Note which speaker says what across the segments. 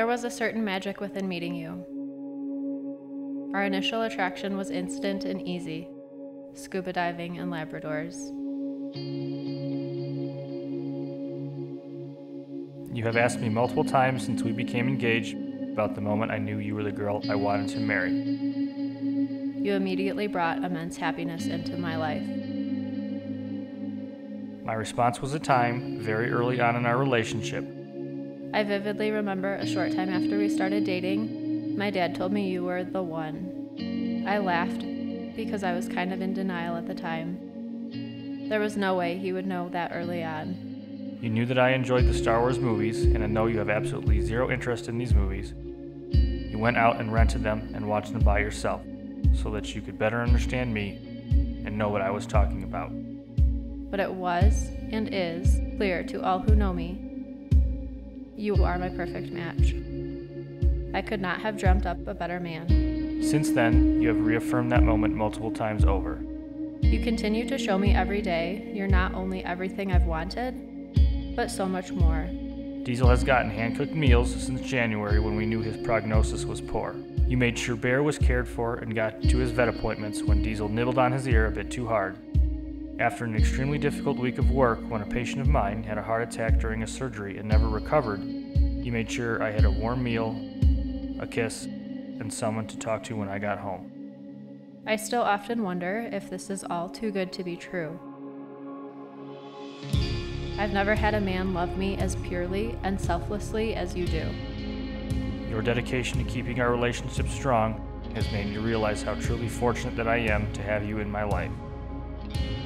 Speaker 1: There was a certain magic within meeting you. Our initial attraction was instant and easy scuba diving and Labradors.
Speaker 2: You have asked me multiple times since we became engaged about the moment I knew you were the girl I wanted to marry.
Speaker 1: You immediately brought immense happiness into my life.
Speaker 2: My response was a time, very early on in our relationship.
Speaker 1: I vividly remember a short time after we started dating, my dad told me you were the one. I laughed because I was kind of in denial at the time. There was no way he would know that early on.
Speaker 2: You knew that I enjoyed the Star Wars movies, and I know you have absolutely zero interest in these movies. You went out and rented them and watched them by yourself, so that you could better understand me and know what I was talking about.
Speaker 1: But it was, and is, clear to all who know me you are my perfect match. I could not have dreamt up a better man.
Speaker 2: Since then, you have reaffirmed that moment multiple times over.
Speaker 1: You continue to show me every day you're not only everything I've wanted, but so much more.
Speaker 2: Diesel has gotten hand cooked meals since January when we knew his prognosis was poor. You made sure Bear was cared for and got to his vet appointments when Diesel nibbled on his ear a bit too hard. After an extremely difficult week of work, when a patient of mine had a heart attack during a surgery and never recovered, you made sure I had a warm meal, a kiss, and someone to talk to when I got home.
Speaker 1: I still often wonder if this is all too good to be true. I've never had a man love me as purely and selflessly as you do.
Speaker 2: Your dedication to keeping our relationship strong has made me realize how truly fortunate that I am to have you in my life.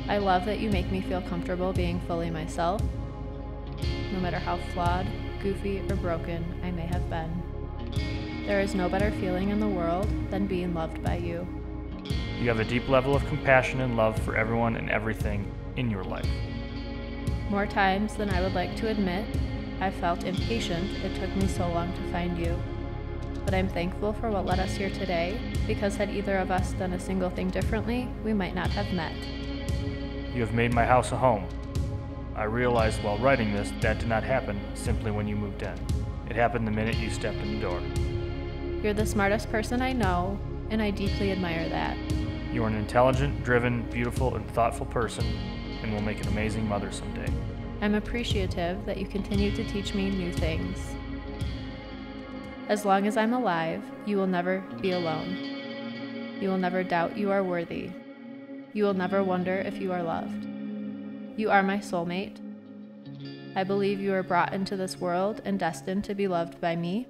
Speaker 1: I love that you make me feel comfortable being fully myself, no matter how flawed, goofy, or broken I may have been. There is no better feeling in the world than being loved by you.
Speaker 2: You have a deep level of compassion and love for everyone and everything in your life.
Speaker 1: More times than I would like to admit, I felt impatient it took me so long to find you. But I'm thankful for what led us here today, because had either of us done a single thing differently, we might not have met.
Speaker 2: You have made my house a home. I realized while writing this that did not happen simply when you moved in. It happened the minute you stepped in the door.
Speaker 1: You're the smartest person I know, and I deeply admire that.
Speaker 2: You are an intelligent, driven, beautiful, and thoughtful person, and will make an amazing mother someday.
Speaker 1: I'm appreciative that you continue to teach me new things. As long as I'm alive, you will never be alone. You will never doubt you are worthy. You will never wonder if you are loved. You are my soulmate. I believe you are brought into this world and destined to be loved by me,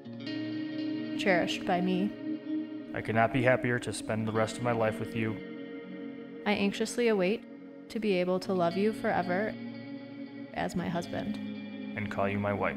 Speaker 1: cherished by me.
Speaker 2: I could not be happier to spend the rest of my life with you.
Speaker 1: I anxiously await to be able to love you forever as my husband.
Speaker 2: And call you my wife.